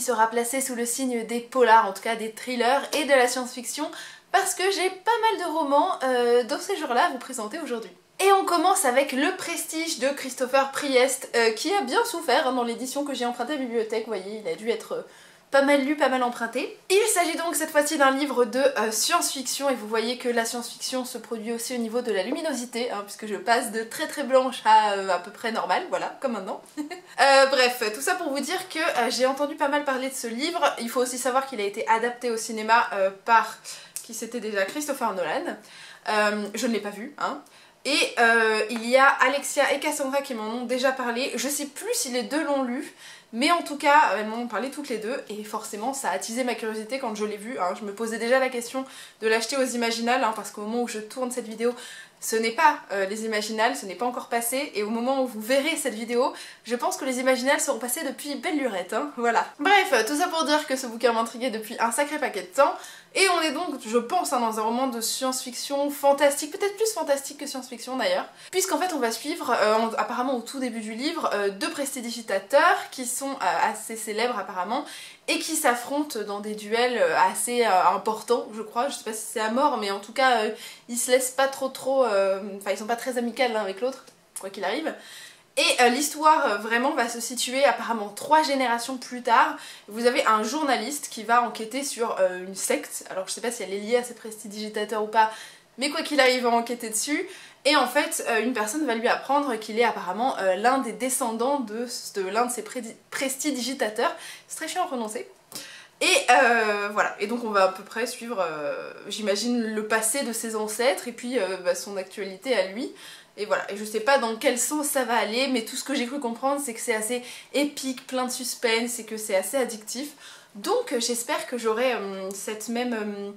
sera placé sous le signe des polars, en tout cas des thrillers et de la science-fiction, parce que j'ai pas mal de romans euh, dans ces jours-là à vous présenter aujourd'hui. Et on commence avec Le Prestige de Christopher Priest, euh, qui a bien souffert hein, dans l'édition que j'ai empruntée à la bibliothèque, vous voyez, il a dû être euh, pas mal lu, pas mal emprunté. Il s'agit donc cette fois-ci d'un livre de euh, science-fiction et vous voyez que la science-fiction se produit aussi au niveau de la luminosité hein, puisque je passe de très très blanche à euh, à peu près normal, voilà, comme maintenant. euh, bref, tout ça pour vous dire que j'ai entendu pas mal parler de ce livre. Il faut aussi savoir qu'il a été adapté au cinéma par qui c'était déjà Christopher Nolan. Je ne l'ai pas vu, hein. Et il y a Alexia et Cassandra qui m'en ont déjà parlé. Je sais plus si les deux l'ont lu, mais en tout cas, elles m'en ont parlé toutes les deux et forcément ça a attisé ma curiosité quand je l'ai vu. hein. Je me posais déjà la question de l'acheter aux Imaginales hein, parce qu'au moment où je tourne cette vidéo, ce n'est pas euh, les Imaginales, ce n'est pas encore passé et au moment où vous verrez cette vidéo, je pense que les Imaginales seront passées depuis belle lurette, hein, voilà. Bref, tout ça pour dire que ce bouquin m'intriguait depuis un sacré paquet de temps et on est donc, je pense, hein, dans un roman de science-fiction fantastique, peut-être plus fantastique que science-fiction d'ailleurs, puisqu'en fait on va suivre, euh, en- apparemment au tout début du livre, euh, deux prestidigitateurs qui sont assez célèbres apparemment et qui s'affrontent dans des duels assez importants, je crois. Je sais pas si c'est à mort, mais en tout cas, ils se laissent pas trop trop. Euh, Enfin, ils sont pas très amicaux l'un avec l'autre, quoi qu'il arrive. Et euh, l'histoire euh, vraiment va se situer apparemment trois générations plus tard. Vous avez un journaliste qui va enquêter sur une secte. Alors je sais pas si elle est liée à ces prestidigitateurs ou pas, mais quoi qu'il arrive, il va enquêter dessus. Et en fait, une personne va lui apprendre qu'il est apparemment l'un des descendants de, de l'un de prédi- prestidigitateurs. C'est très chiant à prononcer. Et euh, voilà, et donc on va à peu près suivre, euh, j'imagine, le passé de ses ancêtres et puis euh, bah, son actualité à lui. Et voilà, et je sais pas dans quel sens ça va aller, mais tout ce que j'ai cru comprendre, c'est que c'est assez épique, plein de suspense et que c'est assez addictif. Donc j'espère que j'aurai cette même...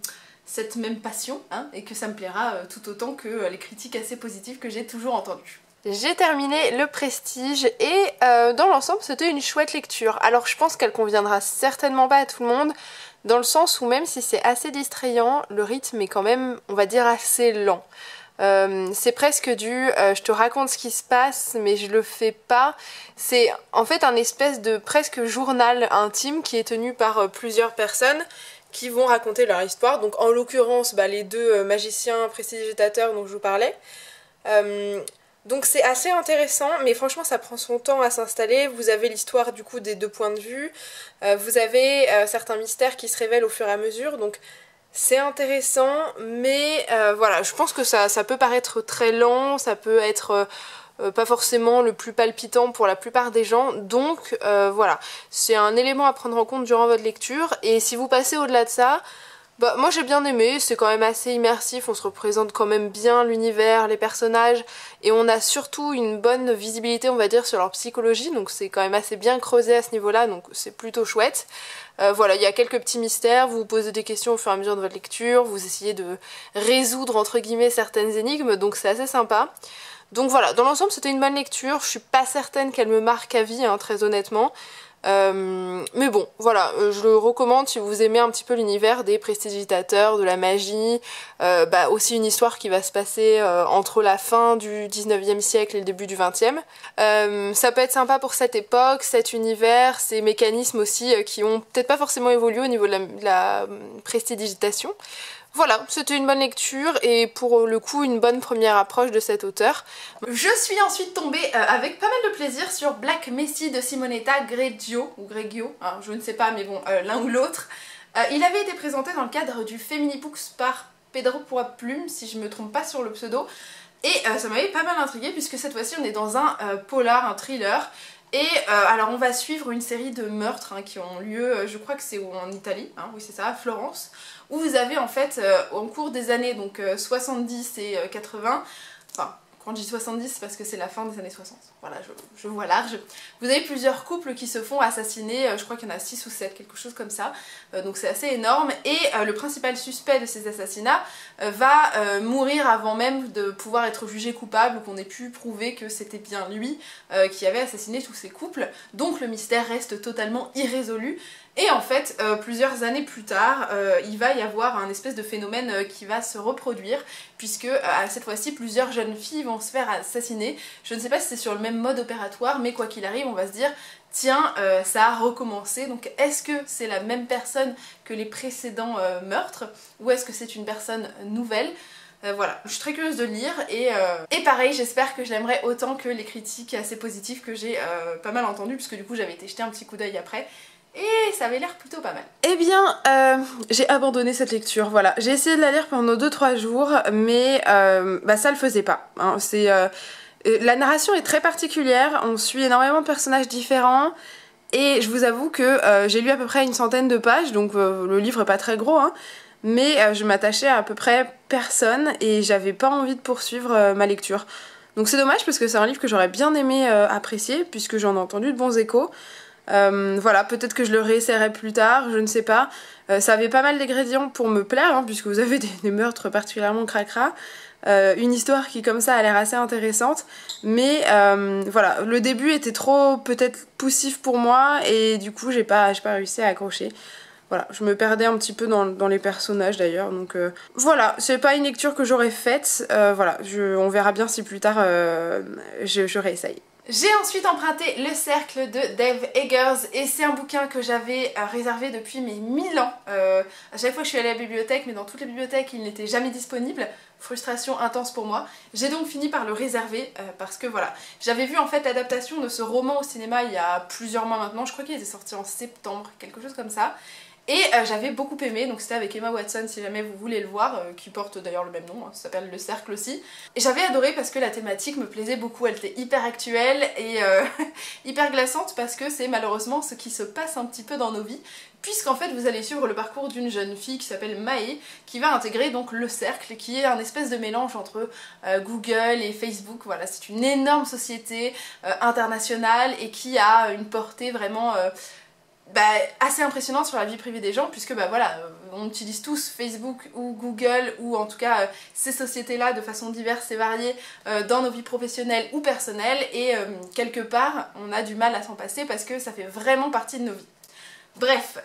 passion hein, et que ça me plaira tout autant que les critiques assez positives que j'ai toujours entendues. J'ai terminé le prestige et euh, dans l'ensemble c'était une chouette lecture. Alors je pense qu'elle conviendra certainement pas à tout le monde dans le sens où même si c'est assez distrayant, le rythme est quand même on va dire assez lent. Euh, c'est presque du euh, je te raconte ce qui se passe mais je le fais pas. C'est en fait un espèce de presque journal intime qui est tenu par plusieurs personnes qui vont raconter leur histoire. Donc en l'occurrence bah, les deux magiciens prestidigitateurs dont je vous parlais. Donc c'est assez intéressant, mais franchement ça prend son temps à s'installer. Vous avez l'histoire du coup des deux points de vue, Euh, vous avez euh, certains mystères qui se révèlent au fur et à mesure, donc c'est intéressant, mais euh, voilà, je pense que ça, ça peut paraître très lent, ça peut être pas forcément le plus palpitant pour la plupart des gens, donc voilà, c'est un élément à prendre en compte durant votre lecture, et si vous passez au-delà de ça, bah, moi j'ai bien aimé, c'est quand même assez immersif, on se représente quand même bien l'univers, les personnages, et on a surtout une bonne visibilité, on va dire, sur leur psychologie, donc c'est quand même assez bien creusé à ce niveau-là, donc c'est plutôt chouette. Euh, voilà, il y a quelques petits mystères, vous vous posez des questions au fur et à mesure de votre lecture, vous essayez de résoudre entre guillemets certaines énigmes, donc c'est assez sympa. Donc voilà, dans l'ensemble c'était une bonne lecture, je suis pas certaine qu'elle me marque à vie, hein, très honnêtement. Euh, mais bon, voilà, euh, je le recommande si vous aimez un petit peu l'univers des prestidigitateurs, de la magie, euh, bah, aussi une histoire qui va se passer euh, entre la fin du 19e siècle et le début du 20e. Euh, ça peut être sympa pour cette époque, cet univers, ces mécanismes aussi qui ont peut-être pas forcément évolué au niveau de la, prestidigitation. Voilà, c'était une bonne lecture et pour le coup une bonne première approche de cet auteur. Je suis ensuite tombée euh, avec pas mal de plaisir sur Black Messi de Simonetta Greggio, ou Greggio, hein, je ne sais pas mais bon, euh, l'un ou l'autre. Euh, il avait été présenté dans le cadre du Femini Books par Pedro Plume, si je me trompe pas sur le pseudo. Et euh, ça m'avait pas mal intrigué puisque cette fois-ci on est dans un euh, polar, un thriller. Et euh, alors on va suivre une série de meurtres hein, qui ont lieu, euh, je crois que c'est en Italie, hein, oui c'est ça, à Florence, où vous avez en fait euh, au cours des années donc euh, 70 et euh, 80, enfin quand je dis 70 c'est parce que c'est la fin des années 60, voilà je, vois large, vous avez plusieurs couples qui se font assassiner, euh, je crois qu'il y en a 6 ou 7, quelque chose comme ça, Euh, donc c'est assez énorme, et euh, le principal suspect de ces assassinats euh, va euh, mourir avant même de pouvoir être jugé coupable ou qu'on ait pu prouver que c'était bien lui euh, qui avait assassiné tous ces couples. Donc le mystère reste totalement irrésolu. Et en fait, euh, plusieurs années plus tard, euh, il va y avoir un espèce de phénomène euh, qui va se reproduire, puisque cette fois-ci, plusieurs jeunes filles vont se faire assassiner. Je ne sais pas si c'est sur le même mode opératoire, mais quoi qu'il arrive, on va se dire, tiens, ça a recommencé. Donc est-ce que c'est la même personne que les précédents meurtres, ou est-ce que c'est une personne nouvelle? Voilà, je suis très curieuse de lire et, et pareil j'espère que je l'aimerais autant que les critiques assez positives que j'ai pas mal entendues puisque du coup j'avais été jeter un petit coup d'œil après et ça avait l'air plutôt pas mal. Eh bien, euh, j'ai abandonné cette lecture, voilà. J'ai essayé de la lire pendant 2-3 jours, mais euh, bah, ça le faisait pas. Hein. C'est, euh, la narration est très particulière, on suit énormément de personnages différents, et je vous avoue que j'ai lu à peu près une centaine de pages, donc le livre est pas très gros, hein, mais je m'attachais à à peu près personne, et j'avais pas envie de poursuivre ma lecture. Donc c'est dommage parce que c'est un livre que j'aurais bien aimé apprécier, puisque j'en ai entendu de bons échos. Euh, voilà, peut-être que je le réessayerai plus tard, je ne sais pas. Euh, ça avait pas mal d'ingrédients pour me plaire, hein, puisque vous avez des, meurtres particulièrement cracra. Euh, une histoire qui comme ça a l'air assez intéressante. Mais voilà, le début était trop peut-être poussif pour moi et du coup j'ai pas, pas réussi à accrocher. Voilà, je me perdais un petit peu dans, les personnages d'ailleurs. Donc voilà, c'est pas une lecture que j'aurais faite. voilà, on verra bien si plus tard je, je réessaye. J'ai ensuite emprunté Le Cercle de Dave Eggers et c'est un bouquin que j'avais euh, réservé depuis mes 1000 ans. Euh, à chaque fois que je suis allée à la bibliothèque, mais dans toutes les bibliothèques il n'était jamais disponible. Frustration intense pour moi. J'ai donc fini par le réserver euh, parce que voilà, j'avais vu en fait l'adaptation de ce roman au cinéma il y a plusieurs mois maintenant, je crois qu'il était sorti en septembre, quelque chose comme ça. Et euh, j'avais beaucoup aimé, donc c'était avec Emma Watson si jamais vous voulez le voir, euh, qui porte d'ailleurs le même nom, hein, ça s'appelle Le Cercle aussi. Et j'avais adoré parce que la thématique me plaisait beaucoup, elle était hyper actuelle et euh, hyper glaçante parce que c'est malheureusement ce qui se passe un petit peu dans nos vies, puisqu'en fait vous allez suivre le parcours d'une jeune fille qui s'appelle Mae, qui va intégrer donc Le Cercle, qui est un espèce de mélange entre Google et Facebook, voilà, c'est une énorme société internationale et qui a une portée vraiment bah, assez impressionnante sur la vie privée des gens puisque bah voilà euh, on utilise tous Facebook ou Google ou en tout cas euh, ces sociétés là de façon diverse et variée euh, dans nos vies professionnelles ou personnelles et quelque part on a du mal à s'en passer parce que ça fait vraiment partie de nos vies. Bref,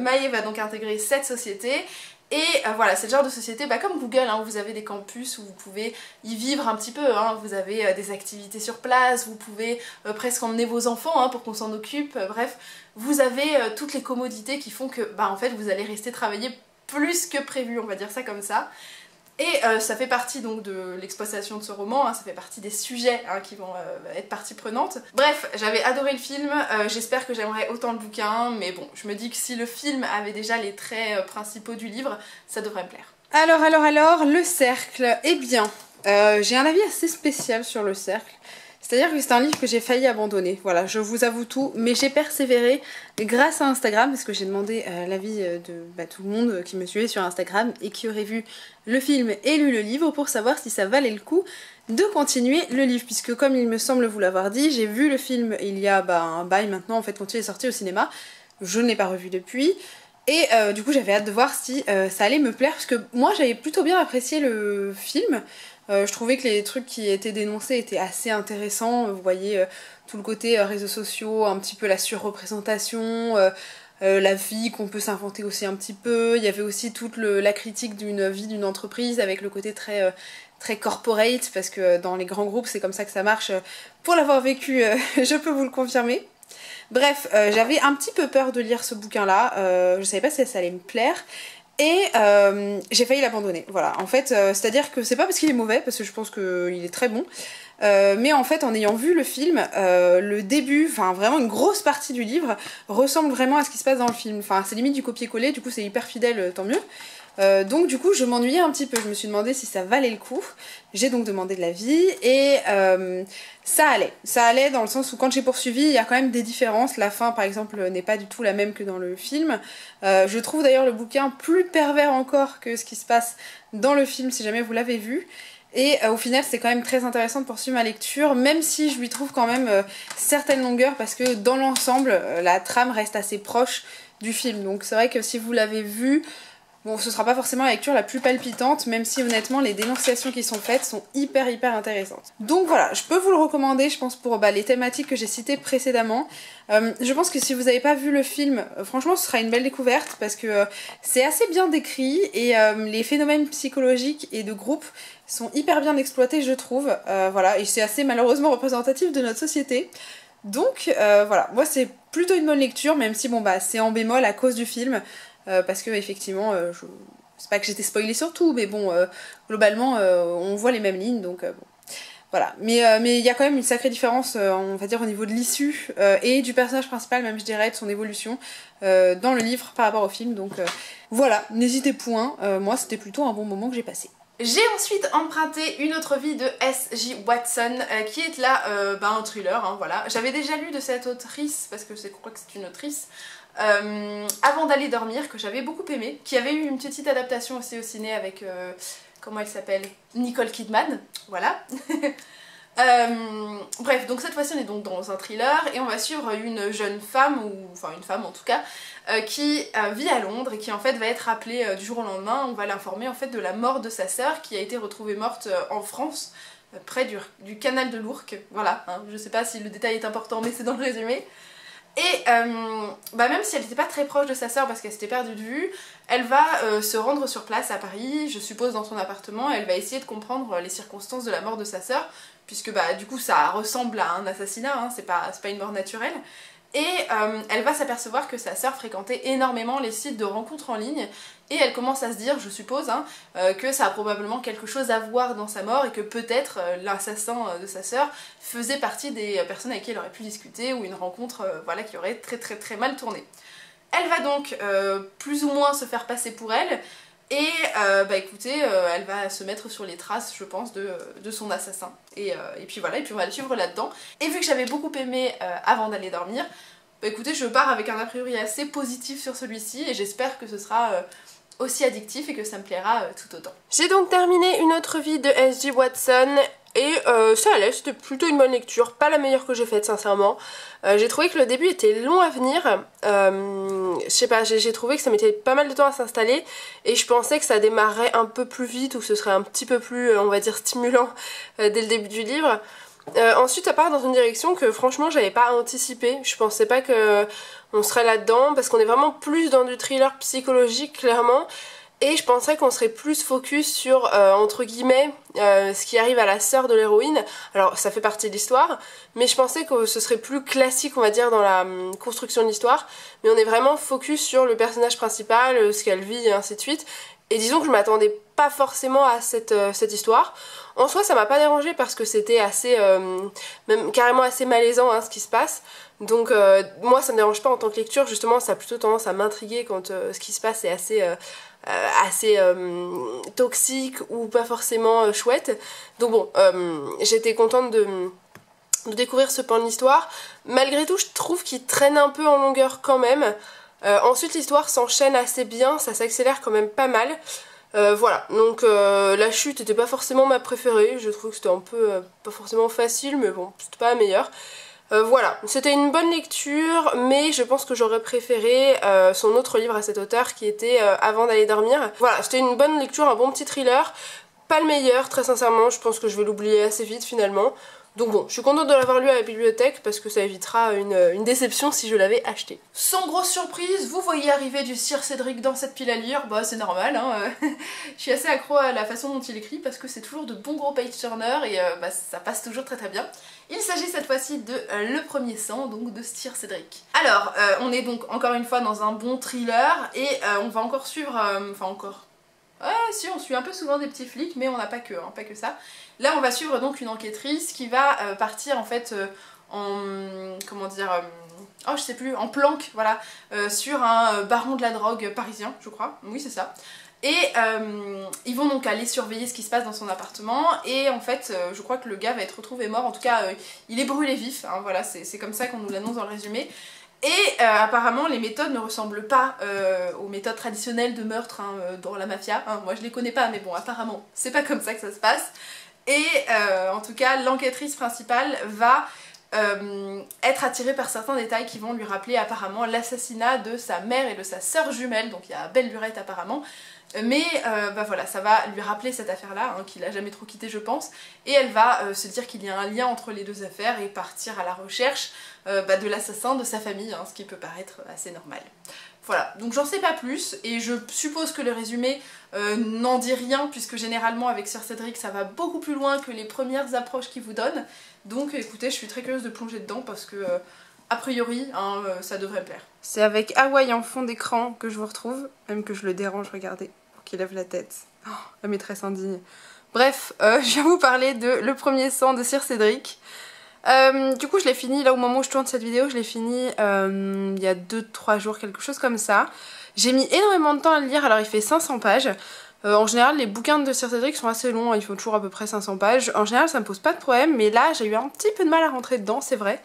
Maïe va donc intégrer cette société et euh, voilà, c'est le genre de société, bah, comme Google, hein, où vous avez des campus où vous pouvez y vivre un petit peu, hein. vous avez euh, des activités sur place, vous pouvez euh, presque emmener vos enfants hein, pour qu'on s'en occupe, bref, vous avez toutes les commodités qui font que bah, en fait vous allez rester travailler plus que prévu, on va dire ça comme ça. Et euh, ça fait partie donc de l'exploitation de ce roman, hein, ça fait partie des sujets hein, qui vont euh, être partie prenante. Bref, j'avais adoré le film, euh, j'espère que j'aimerais autant le bouquin, mais bon, je me dis que si le film avait déjà les traits principaux du livre, ça devrait me plaire. Alors, alors, alors, le cercle, eh bien, j'ai un avis assez spécial sur le cercle. C'est-à-dire que c'est un livre que j'ai failli abandonner, voilà, je vous avoue tout, mais j'ai persévéré grâce à Instagram, parce que j'ai demandé euh, l'avis euh, de bah, tout le monde qui me suivait sur Instagram et qui aurait vu le film et lu le livre pour savoir si ça valait le coup de continuer le livre, puisque comme il me semble vous l'avoir dit, j'ai vu le film il y a bah, un bail maintenant, en fait, quand il est sorti au cinéma, je ne l'ai pas revu depuis, et euh, du coup j'avais hâte de voir si ça allait me plaire, parce que moi j'avais plutôt bien apprécié le film, je trouvais que les trucs qui étaient dénoncés étaient assez intéressants. Vous voyez euh, tout le côté euh, réseaux sociaux, un petit peu la surreprésentation, la vie qu'on peut s'inventer aussi un petit peu. Il y avait aussi toute la critique d'une vie d'une entreprise avec le côté très très corporate parce que dans les grands groupes c'est comme ça que ça marche. Pour l'avoir vécu, je peux vous le confirmer. Bref, j'avais un petit peu peur de lire ce bouquin-là. je savais pas si ça allait me plaire. Et euh, j'ai failli l'abandonner. Voilà, en fait, euh, c'est-à-dire que c'est pas parce qu'il est mauvais, parce que je pense qu'il est très bon, euh, mais en fait, en ayant vu le film, le début, enfin vraiment une grosse partie du livre ressemble vraiment à ce qui se passe dans le film. Enfin, c'est limite du copier-coller, du coup c'est hyper fidèle, tant mieux. Euh, donc du coup je m'ennuyais un petit peu, je me suis demandé si ça valait le coup. J'ai donc demandé de l'avis et euh, ça allait. Ça allait dans le sens où quand j'ai poursuivi, il y a quand même des différences. La fin par exemple n'est pas du tout la même que dans le film. Euh, je trouve d'ailleurs le bouquin plus pervers encore que ce qui se passe dans le film si jamais vous l'avez vu. Et au final, c'est quand même très intéressant de poursuivre ma lecture, même si je lui trouve quand même certaines longueurs, parce que dans l'ensemble, la trame reste assez proche du film. Donc c'est vrai que si vous l'avez vu, Bon, ce sera pas forcément la lecture la plus palpitante, même si honnêtement les dénonciations qui sont faites sont hyper hyper intéressantes. Donc voilà, je peux vous le recommander, je pense pour bah, les thématiques que j'ai citées précédemment. Euh, je pense que si vous n'avez pas vu le film, euh, franchement ce sera une belle découverte parce que euh, c'est assez bien décrit et les phénomènes psychologiques et de groupe sont hyper bien exploités je trouve. voilà, et c'est assez malheureusement représentatif de notre société. Donc voilà, moi c'est plutôt une bonne lecture, même si bon bah c'est en bémol à cause du film. Euh, parce que effectivement, euh, c'est pas que j'étais spoilée sur tout, mais bon, euh, globalement, on voit les mêmes lignes, donc bon. Voilà, mais il y a quand même une sacrée différence, on va dire, au niveau de l'issue et du personnage principal, même je dirais, de son évolution dans le livre par rapport au film. Donc voilà, n'hésitez point, moi c'était plutôt un bon moment que j'ai passé. J'ai ensuite emprunté une autre vie de S.J. Watson, qui est là bah, un thriller, hein, voilà. J'avais déjà lu de cette autrice, parce que je crois que c'est une autrice, euh, avant d'aller dormir, que j'avais beaucoup aimé, qui avait eu une petite adaptation aussi au ciné avec, euh, comment elle s'appelle Nicole Kidman, voilà. Euh, bref, donc cette fois-ci on est donc dans un thriller et on va suivre une jeune femme, ou enfin une femme en tout cas, qui vit à Londres et qui en fait va être appelée du jour au lendemain, on va l'informer en fait de la mort de sa sœur qui a été retrouvée morte en France, près du, canal de l'Ourcq, voilà, hein. je sais pas si le détail est important mais c'est dans le résumé. Et euh, bah même si elle n'était pas très proche de sa sœur parce qu'elle s'était perdue de vue, elle va euh, se rendre sur place à Paris, je suppose dans son appartement, elle va essayer de comprendre les circonstances de la mort de sa sœur, puisque bah du coup ça ressemble à un assassinat, hein, c'est pas, pas une mort naturelle. Et euh, elle va s'apercevoir que sa sœur fréquentait énormément les sites de rencontres en ligne et elle commence à se dire, je suppose, hein, euh, que ça a probablement quelque chose à voir dans sa mort et que peut-être euh, l'assassin de sa sœur faisait partie des personnes avec qui elle aurait pu discuter ou une rencontre voilà, qui aurait très très très mal tourné. Elle va donc plus ou moins se faire passer pour elle et bah écoutez, elle va se mettre sur les traces, je pense, de, son assassin. Et, et, puis voilà, et puis on va le suivre là-dedans. Et vu que j'avais beaucoup aimé avant d'aller dormir, bah écoutez, je pars avec un a priori assez positif sur celui-ci et j'espère que ce sera aussi addictif et que ça me plaira euh, tout autant. J'ai donc terminé une autre vie de S.G. Watson et euh, ça allait, c'était plutôt une bonne lecture, pas la meilleure que j'ai faite sincèrement. Euh, j'ai trouvé que le début était long à venir, je sais pas, j'ai trouvé que ça mettait pas mal de temps à s'installer et je pensais que ça démarrait un peu plus vite ou que ce serait un petit peu plus, on va dire, stimulant dès le début du livre. Euh, ensuite, ça part dans une direction que franchement j'avais pas anticipé. Je pensais pas que on serait là-dedans parce qu'on est vraiment plus dans du thriller psychologique clairement. Et je pensais qu'on serait plus focus sur, euh, entre guillemets, euh, ce qui arrive à la sœur de l'héroïne. Alors ça fait partie de l'histoire, mais je pensais que ce serait plus classique, on va dire, dans la hum, construction de l'histoire. Mais on est vraiment focus sur le personnage principal, ce qu'elle vit et ainsi de suite. Et disons que je m'attendais pas forcément à cette, cette histoire. En soi, ça m'a pas dérangé parce que c'était assez, euh, même carrément assez malaisant hein, ce qui se passe. Donc euh, moi, ça me dérange pas en tant que lecture. Justement, ça a plutôt tendance à m'intriguer quand euh, ce qui se passe est assez, assez toxique ou pas forcément chouette. Donc bon, j'étais contente de découvrir ce pan de l'histoire. Malgré tout, je trouve qu'il traîne un peu en longueur quand même. ensuite, l'histoire s'enchaîne assez bien, ça s'accélère quand même pas mal. Euh, voilà, donc euh, la chute était pas forcément ma préférée, je trouve que c'était un peu, euh, pas forcément facile, mais bon, c'était pas la meilleure. Voilà, c'était une bonne lecture, mais je pense que j'aurais préféré son autre livre à cet auteur qui était Avant d'aller dormir. Voilà, c'était une bonne lecture, un bon petit thriller, pas le meilleur, très sincèrement, je pense que je vais l'oublier assez vite finalement. Donc bon, je suis contente de l'avoir lu à la bibliothèque parce que ça évitera une, déception si je l'avais acheté. Sans grosse surprise, vous voyez arriver du Sir Cédric dans cette pile à lire, bah c'est normal, hein. je suis assez accro à la façon dont il écrit parce que c'est toujours de bons gros page turners et euh, bah, ça passe toujours très très bien. Il s'agit cette fois-ci de euh, Le Premier Sang, donc de Sir Cédric. Alors, euh, on est donc encore une fois dans un bon thriller et on va encore suivre, enfin encore, Ouais, si, on suit un peu souvent des petits flics, mais on n'a pas que, hein, pas que ça. Là, on va suivre donc une enquêtrice qui va euh, partir en fait euh, en. comment dire. Euh, oh, je sais plus, en planque, voilà, sur un baron de la drogue parisien, je crois. Oui, c'est ça. Et ils vont donc aller surveiller ce qui se passe dans son appartement et en fait je crois que le gars va être retrouvé mort, en tout cas il est brûlé vif, hein, voilà c'est comme ça qu'on nous l'annonce dans le résumé. Et euh, apparemment les méthodes ne ressemblent pas euh, aux méthodes traditionnelles de meurtre hein, euh, dans la mafia. Hein. Moi je les connais pas mais bon apparemment c'est pas comme ça que ça se passe. Et en tout cas l'enquêtrice principale va être attirée par certains détails qui vont lui rappeler apparemment l'assassinat de sa mère et de sa sœur jumelle, donc il y a belle lurette apparemment. Mais euh, bah voilà, ça va lui rappeler cette affaire-là, hein, qu'il a jamais trop quitté je pense, et elle va euh, se dire qu'il y a un lien entre les deux affaires et partir à la recherche euh, bah, de l'assassin de sa famille, hein, ce qui peut paraître assez normal. Voilà, donc j'en sais pas plus, et je suppose que le résumé n'en dit rien, puisque généralement avec Sir Cédric ça va beaucoup plus loin que les premières approches qu'il vous donne. Donc écoutez, je suis très curieuse de plonger dedans parce que a priori, hein, ça devrait plaire. C'est avec Hawaii en fond d'écran que je vous retrouve, même que je le dérange, regardez qui lève la tête. Oh, la maîtresse indigne. Bref, euh, je viens vous parler de Le premier sang de Sir Cédric. Euh, du coup, je l'ai fini, là au moment où je tourne cette vidéo, je l'ai fini euh, il y a 2-3 jours, quelque chose comme ça. J'ai mis énormément de temps à le lire, alors il fait 500 pages. en général, les bouquins de Sir Cédric sont assez longs, ils font toujours à peu près 500 pages. En général, ça me pose pas de problème, mais là, j'ai eu un petit peu de mal à rentrer dedans, c'est vrai.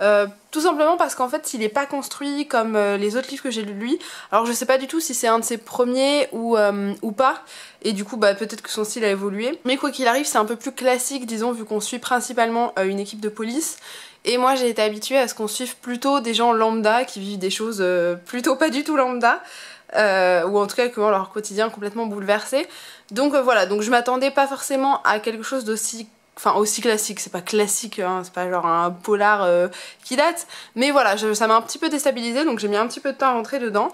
Euh, tout simplement parce qu'en fait il n'est pas construit comme euh, les autres livres que j'ai lus lui. Alors je sais pas du tout si c'est un de ses premiers ou, euh, ou pas. Et du coup bah, peut-être que son style a évolué. Mais quoi qu'il arrive c'est un peu plus classique disons vu qu'on suit principalement une équipe de police. Et moi j'ai été habituée à ce qu'on suive plutôt des gens lambda qui vivent des choses plutôt pas du tout lambda. ou en tout cas ont leur quotidien complètement bouleversé. Donc voilà, donc je m'attendais pas forcément à quelque chose d'aussi enfin aussi classique, c'est pas classique, hein, c'est pas genre un polar euh, qui date, mais voilà, ça m'a un petit peu déstabilisé, donc j'ai mis un petit peu de temps à rentrer dedans.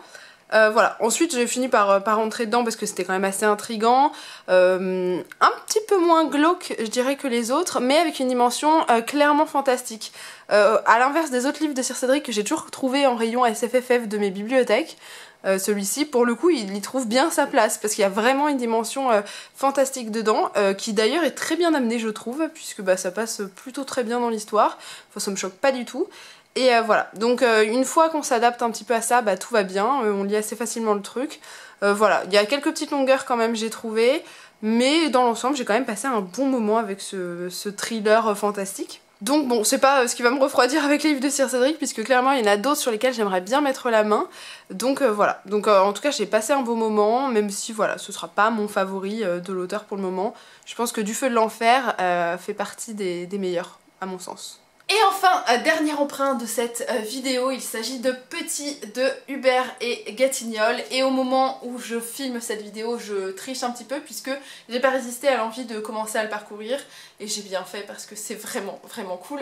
Euh, voilà, ensuite j'ai fini par, euh, par rentrer dedans parce que c'était quand même assez intrigant, un petit peu moins glauque je dirais que les autres, mais avec une dimension clairement fantastique. à l'inverse des autres livres de Sir Cédric que j'ai toujours trouvé en rayon SFFF de mes bibliothèques, euh, celui-ci, pour le coup, il y trouve bien sa place parce qu'il y a vraiment une dimension euh, fantastique dedans, euh, qui d'ailleurs est très bien amenée, je trouve, puisque bah, ça passe plutôt très bien dans l'histoire. Enfin, ça me choque pas du tout. Et voilà, donc une fois qu'on s'adapte un petit peu à ça, bah, tout va bien, on lit assez facilement le truc. voilà, il y a quelques petites longueurs quand même, j'ai trouvé, mais dans l'ensemble, j'ai quand même passé un bon moment avec ce thriller fantastique. Donc bon, c'est pas euh, ce qui va me refroidir avec les livres de Sir Cédric, puisque clairement il y en a d'autres sur lesquels j'aimerais bien mettre la main. Donc euh, voilà, donc euh, en tout cas j'ai passé un beau moment, même si voilà, ce sera pas mon favori de l'auteur pour le moment. Je pense que Du Feu de l'Enfer fait partie des meilleurs, à mon sens. Et enfin, dernier emprunt de cette euh, vidéo, il s'agit de Petit de Hubert et Gatignol. Et au moment où je filme cette vidéo, je triche un petit peu puisque j'ai pas résisté à l'envie de commencer à le parcourir. Et j'ai bien fait parce que c'est vraiment, vraiment cool.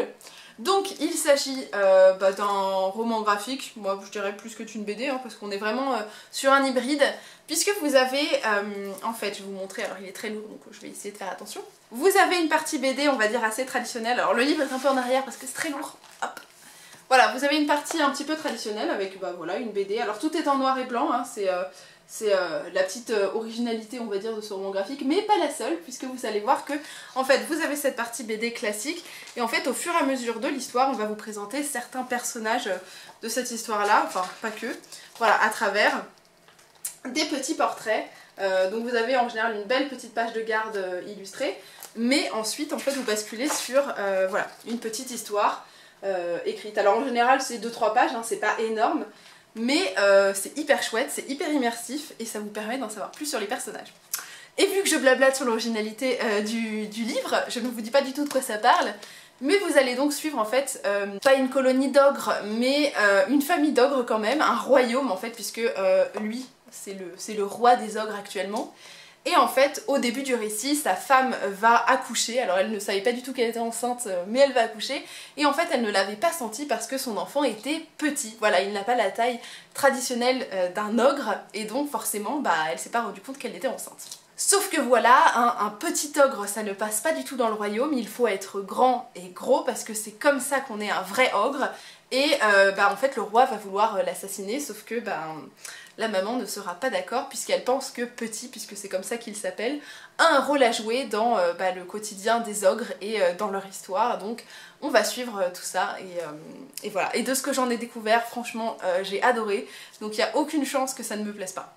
Donc il s'agit euh, bah, d'un roman graphique, moi je dirais plus que une BD, hein, parce qu'on est vraiment euh, sur un hybride, puisque vous avez, euh, en fait je vais vous montrer, alors il est très lourd donc je vais essayer de faire attention. Vous avez une partie BD on va dire assez traditionnelle, alors le livre est un peu en arrière parce que c'est très lourd, hop. Voilà, vous avez une partie un petit peu traditionnelle avec bah, voilà, une BD. Alors tout est en noir et blanc, hein, c'est c'est euh, la petite euh, originalité on va dire de ce roman graphique, mais pas la seule puisque vous allez voir que en fait vous avez cette partie BD classique et en fait au fur et à mesure de l'histoire on va vous présenter certains personnages de cette histoire là, enfin pas que, voilà à travers des petits portraits. Euh, donc vous avez en général une belle petite page de garde illustrée, mais ensuite en fait vous basculez sur voilà, une petite histoire écrite. Alors en général c'est 2-3 pages, hein, c'est pas énorme, mais euh, c'est hyper chouette, c'est hyper immersif et ça vous permet d'en savoir plus sur les personnages. Et vu que je blablate sur l'originalité euh, du, livre, je ne vous dis pas du tout de quoi ça parle, mais vous allez donc suivre en fait, euh, pas une colonie d'ogres, mais une famille d'ogres quand même, un royaume en fait, puisque lui, c'est le, le roi des ogres actuellement. Et en fait, au début du récit, sa femme va accoucher. Alors elle ne savait pas du tout qu'elle était enceinte, euh, mais elle va accoucher. Et en fait, elle ne l'avait pas senti parce que son enfant était petit. Voilà, il n'a pas la taille traditionnelle euh, d'un ogre. Et donc forcément, bah, elle s'est pas rendu compte qu'elle était enceinte. Sauf que voilà, un, petit ogre, ça ne passe pas du tout dans le royaume, il faut être grand et gros parce que c'est comme ça qu'on est un vrai ogre. Et euh, bah, en fait le roi va vouloir l'assassiner, sauf que bah, la maman ne sera pas d'accord puisqu'elle pense que Petit, puisque c'est comme ça qu'il s'appelle, a un rôle à jouer dans euh, bah, le quotidien des ogres et euh, dans leur histoire. Donc on va suivre euh, tout ça et, voilà. Et de ce que j'en ai découvert, franchement, j'ai adoré. Donc il n'y a aucune chance que ça ne me plaise pas.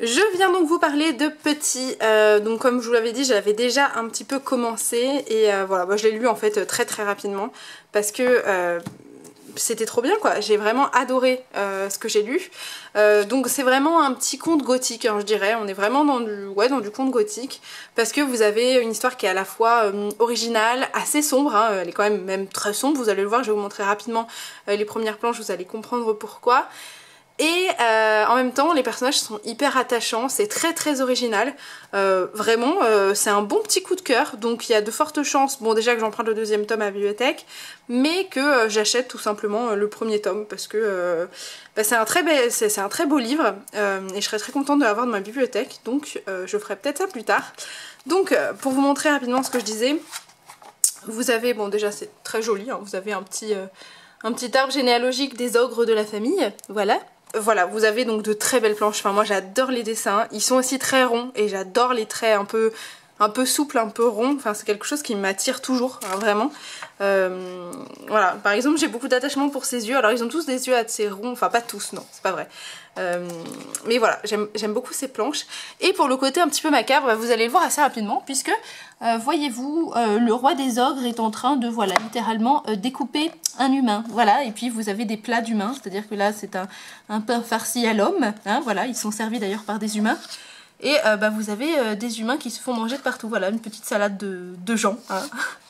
Je viens donc vous parler de Petit, donc comme je vous l'avais dit, j'avais déjà un petit peu commencé et voilà, je l'ai lu en fait très très rapidement parce que c'était trop bien quoi, j'ai vraiment adoré euh, ce que j'ai lu. Euh, donc c'est vraiment un petit conte gothique, hein, je dirais. On est vraiment dans du, conte gothique parce que vous avez une histoire qui est à la fois euh, originale, assez sombre. Hein, elle est quand même même très sombre. Vous allez le voir, je vais vous montrer rapidement les premières planches, vous allez comprendre pourquoi. Et euh, en même temps, les personnages sont hyper attachants, c'est très très original. Euh, vraiment, euh, c'est un bon petit coup de cœur. Donc il y a de fortes chances, bon déjà que j'emprunte le deuxième tome à la bibliothèque, mais que j'achète tout simplement le premier tome parce que bah, c'est un, très beau livre et je serais très contente de l'avoir dans ma bibliothèque. Donc je ferai peut-être ça plus tard. Donc pour vous montrer rapidement ce que je disais, vous avez, bon déjà c'est très joli, hein, vous avez un petit, un petit arbre généalogique des ogres de la famille, voilà voilà, vous avez donc de très belles planches. Enfin, moi j'adore les dessins. Ils sont aussi très ronds et j'adore les traits un peu, un peu souples, un peu ronds. Enfin, c'est quelque chose qui m'attire toujours, hein, vraiment. Euh, voilà, par exemple, j'ai beaucoup d'attachement pour ses yeux. Alors, ils ont tous des yeux assez ronds. Enfin, pas tous, non, c'est pas vrai. Euh, mais voilà, j'aime beaucoup ces planches. Et pour le côté un petit peu macabre, bah, vous allez le voir assez rapidement, puisque, euh, voyez-vous, le roi des ogres est en train de, voilà, littéralement découper un humain. Voilà, et puis vous avez des plats d'humains, c'est-à-dire que là, c'est un, un, pain farci à l'homme. Hein, voilà, ils sont servis d'ailleurs par des humains. Et bah, vous avez des humains qui se font manger de partout. Voilà, une petite salade de, de gens. Hein.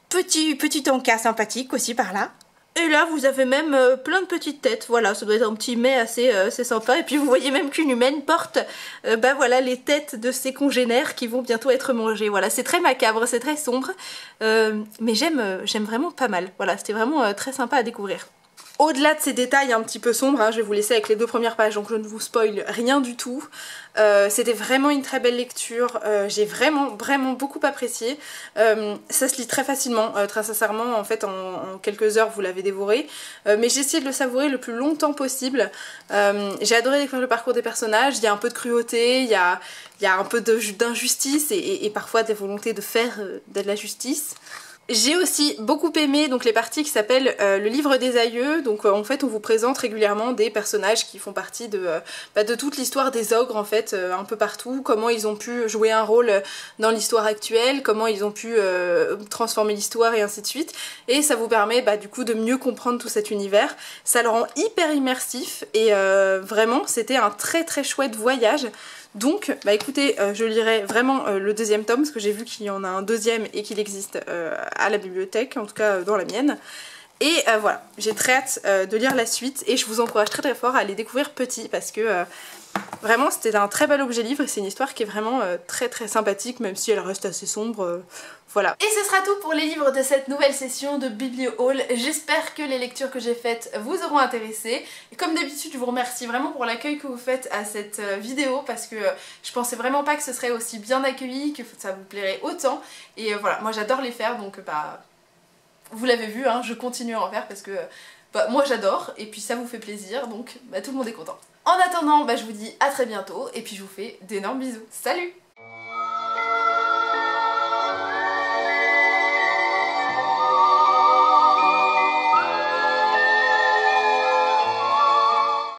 Petit, petit encas sympathique aussi par là. Et là, vous avez même euh, plein de petites têtes. Voilà, ça doit être un petit mets assez, euh, assez sympa. Et puis, vous voyez même qu'une humaine porte euh, bah voilà, les têtes de ses congénères qui vont bientôt être mangées. Voilà, c'est très macabre, c'est très sombre. mais j'aime j'aime vraiment pas mal. Voilà, c'était vraiment très sympa à découvrir. Au-delà de ces détails un petit peu sombres, hein, je vais vous laisser avec les deux premières pages, donc je ne vous spoil rien du tout. Euh, c'était vraiment une très belle lecture, euh, j'ai vraiment vraiment beaucoup apprécié. Euh, ça se lit très facilement, très sincèrement, en fait en, quelques heures vous l'avez dévoré. mais j'ai essayé de le savourer le plus longtemps possible. j'ai adoré découvrir le parcours des personnages, il y a un peu de cruauté, il y a, un peu d'injustice et, parfois des volontés de faire de la justice. J'ai aussi beaucoup aimé donc les parties qui s'appellent euh, le livre des aïeux. Donc euh, en fait on vous présente régulièrement des personnages qui font partie de, euh, bah, de toute l'histoire des ogres en fait un peu partout. Comment ils ont pu jouer un rôle dans l'histoire actuelle, comment ils ont pu transformer l'histoire et ainsi de suite. Et ça vous permet bah, du coup de mieux comprendre tout cet univers. Ça le rend hyper immersif et vraiment c'était un très très chouette voyage. Donc, bah écoutez, euh, je lirai vraiment euh, le deuxième tome, parce que j'ai vu qu'il y en a un deuxième et qu'il existe euh, à la bibliothèque, en tout cas dans la mienne. Et voilà, j'ai très hâte de lire la suite et je vous encourage très très fort à les découvrir petits parce que Vraiment, c'était un très bel objet livre et c'est une histoire qui est vraiment euh, très très sympathique, même si elle reste assez sombre. Euh, voilà. Et ce sera tout pour les livres de cette nouvelle session de Biblio Hall. J'espère que les lectures que j'ai faites vous auront intéressé. Comme d'habitude, je vous remercie vraiment pour l'accueil que vous faites à cette euh, vidéo parce que je pensais vraiment pas que ce serait aussi bien accueilli, que ça vous plairait autant. Et voilà, moi j'adore les faire donc bah vous l'avez vu, hein, je continue à en faire parce que bah, moi j'adore et puis ça vous fait plaisir donc bah, tout le monde est content. En attendant, bah, je vous dis à très bientôt et puis je vous fais d'énormes bisous. Salut